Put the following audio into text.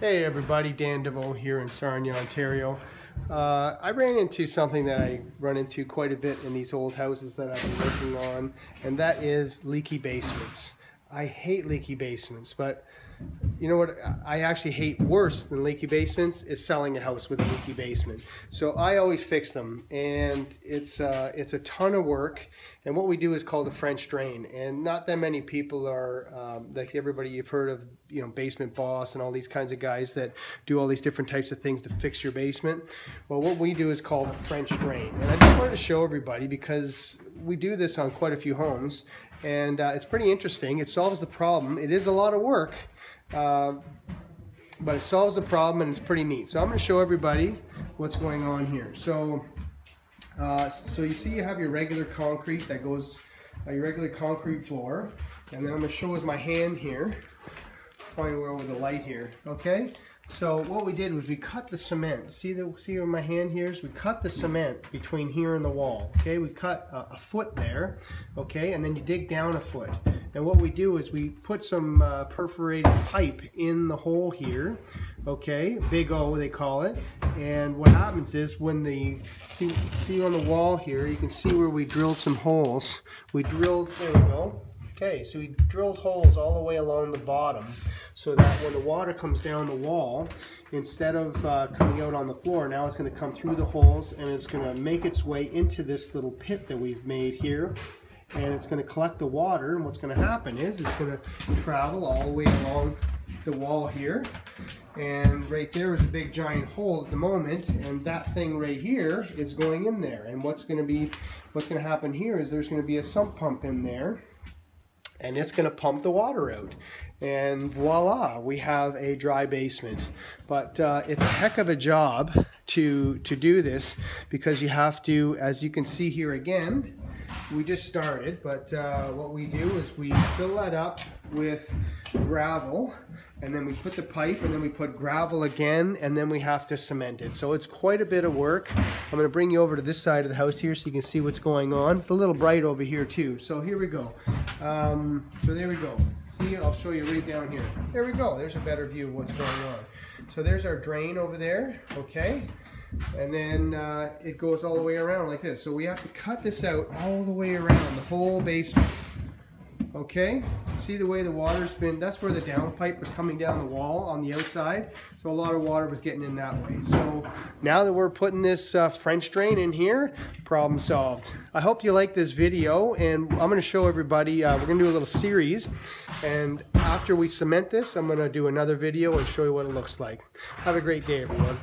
Hey everybody, Dan Desveaux here in Sarnia, Ontario. Uh, I ran into something that I run into quite a bit in these old houses that I've been working on, and that is leaky basements. I hate leaky basements, but you know what I actually hate worse than leaky basements is selling a house with a leaky basement. So I always fix them, and it's uh, it's a ton of work. And what we do is called a French drain, and not that many people are um, like everybody you've heard of, you know, Basement Boss and all these kinds of guys that do all these different types of things to fix your basement. Well, what we do is called a French drain, and I just wanted to show everybody because we do this on quite a few homes, and uh, it's pretty interesting. It solves the problem. It is a lot of work. Uh, but it solves the problem and it's pretty neat. So I'm going to show everybody what's going on here. So, uh, so you see you have your regular concrete that goes, uh, your regular concrete floor. And then I'm going to show with my hand here, probably over the light here, okay? So what we did was we cut the cement. See the see where my hand here is? We cut the cement between here and the wall. Okay, we cut a, a foot there. Okay, and then you dig down a foot. And what we do is we put some uh, perforated pipe in the hole here. Okay, big O they call it. And what happens is when the see see on the wall here, you can see where we drilled some holes. We drilled there we go Okay, so we drilled holes all the way along the bottom so that when the water comes down the wall, instead of uh, coming out on the floor, now it's going to come through the holes and it's going to make its way into this little pit that we've made here. And it's going to collect the water and what's going to happen is it's going to travel all the way along the wall here. And right there is a big giant hole at the moment and that thing right here is going in there. And what's going to be what's going to happen here is there's going to be a sump pump in there and it's going to pump the water out. And voila, we have a dry basement. But uh, it's a heck of a job to, to do this because you have to, as you can see here again, we just started, but uh, what we do is we fill that up with gravel and then we put the pipe and then we put gravel again and then we have to cement it. So it's quite a bit of work. I'm going to bring you over to this side of the house here so you can see what's going on. It's a little bright over here too. So here we go. Um, so there we go. See, I'll show you right down here. There we go. There's a better view of what's going on. So there's our drain over there, okay? And then uh, it goes all the way around like this. So we have to cut this out all the way around the whole basement. Okay, see the way the water's been, that's where the downpipe was coming down the wall on the outside. So a lot of water was getting in that way. So now that we're putting this uh, French drain in here, problem solved. I hope you like this video and I'm gonna show everybody, uh, we're gonna do a little series. And after we cement this, I'm gonna do another video and show you what it looks like. Have a great day everyone.